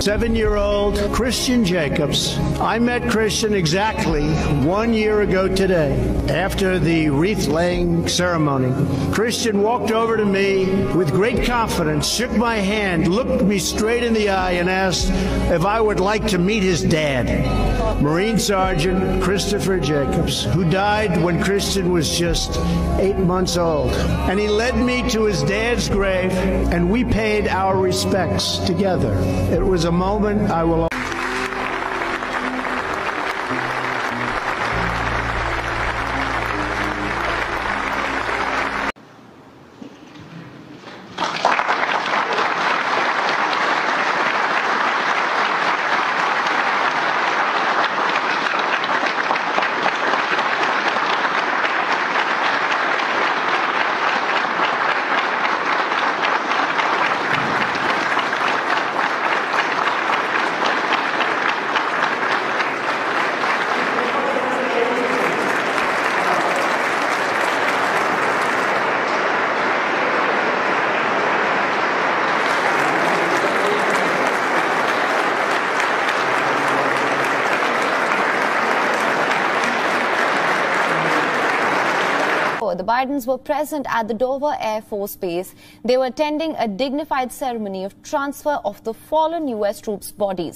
Seven year old Christian Jacobs. I met Christian exactly one year ago today. After the wreath laying ceremony, Christian walked over to me with great confidence, shook my hand, looked me straight in the eye, and asked if I would like to meet his dad, Marine Sergeant Christopher Jacobs, who died when Christian was just eight months old. And he led me to his dad's grave, and we paid our respects together. It was a moment I will. The Bidens were present at the Dover Air Force Base. They were attending a dignified ceremony of transfer of the fallen U.S. troops' bodies.